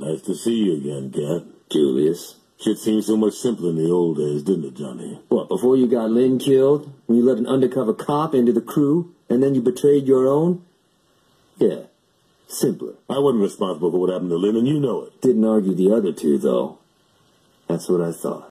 Nice to see you again, Gat. Julius. Shit seemed so much simpler in the old days, didn't it, Johnny? What, before you got Lin killed? When you let an undercover cop into the crew? And then you betrayed your own? Yeah. Simpler. I wasn't responsible for what happened to Lin, and you know it. Didn't argue the other two, though. That's what I thought.